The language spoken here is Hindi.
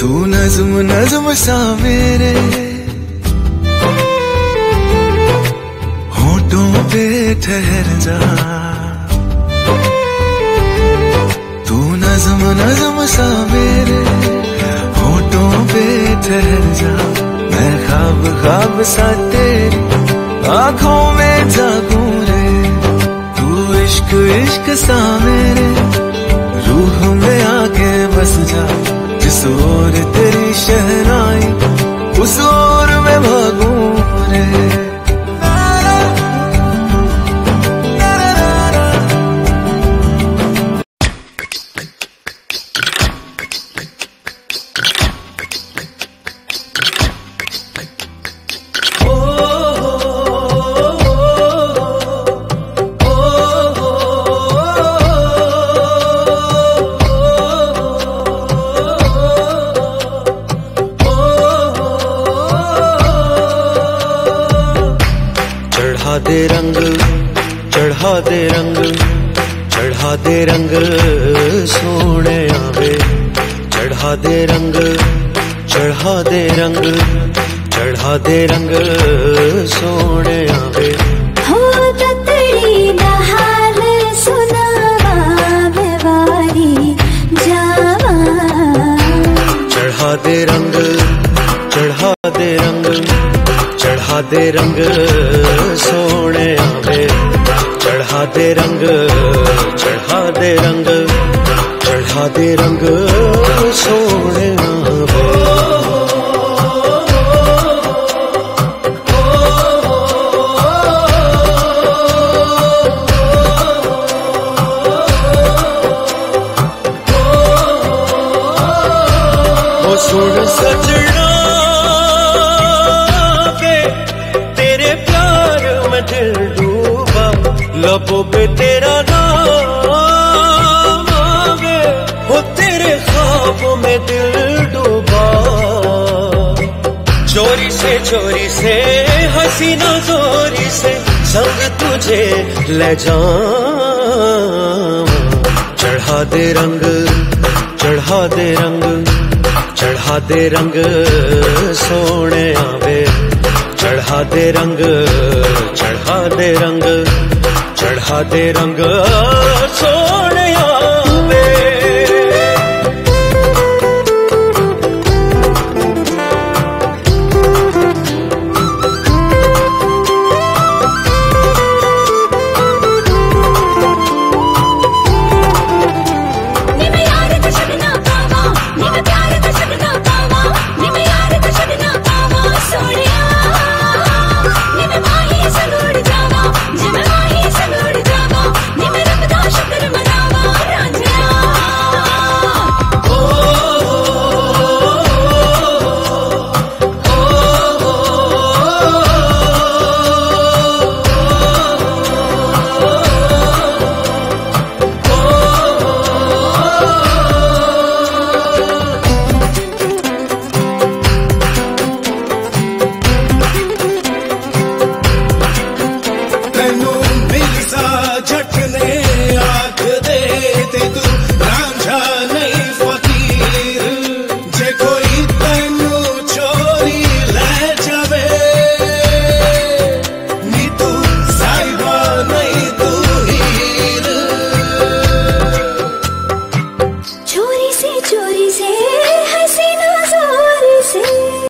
तू नज्म नज्म सा मेरे। पे ठहर जा। तू नज्म नज्म सा मेरे। होठों पे ठहर जा। मैं ख्वाब ख्वाब सा तेरी। आँखों में जागू रे। तू इश्क इश्क सा मेरे। चढ़ा दे रंग चढ़ा दे रंग चढ़ा दे रंग सोने आवे। चढ़ा दे रंग चढ़ा दे रंग चढ़ा दे रंग सोने आवे। चढ़ा दे रंग चढ़ा दे रंग चढ़ा दे रंग दे रंग चढ़ा दे रंग चढ़ा दे रंग सोने सजना के तेरे प्यार में दिल लबों पे तेरा नाम आवे हो तेरे ख्वाबों में दिल डूबा चोरी से चोरी से हसीना चोरी से संग तुझे ले जाऊँ चढ़ा दे रंग चढ़ा दे रंग चढ़ा दे रंग सोने आवे चढ़ा दे रंग चढ़ा दे रंग चढ़ा दे रंग सोने